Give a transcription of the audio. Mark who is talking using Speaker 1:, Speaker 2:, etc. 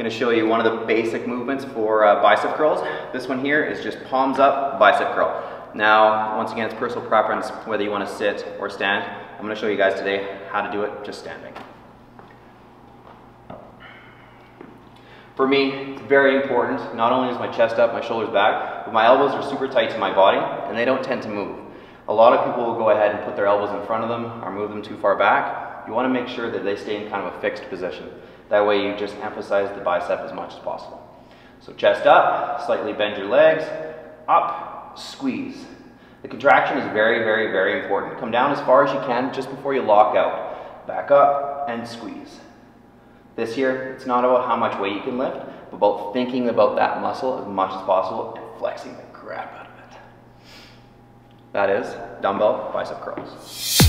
Speaker 1: going to show you one of the basic movements for uh, bicep curls. This one here is just palms up, bicep curl. Now, once again, it's personal preference whether you want to sit or stand. I'm going to show you guys today how to do it just standing. For me, it's very important, not only is my chest up, my shoulders back, but my elbows are super tight to my body and they don't tend to move. A lot of people will go ahead and put their elbows in front of them or move them too far back. You want to make sure that they stay in kind of a fixed position. That way you just emphasize the bicep as much as possible. So chest up, slightly bend your legs, up, squeeze. The contraction is very, very, very important. Come down as far as you can just before you lock out. Back up and squeeze. This here, it's not about how much weight you can lift, but about thinking about that muscle as much as possible and flexing the crap out of it. That is dumbbell bicep curls.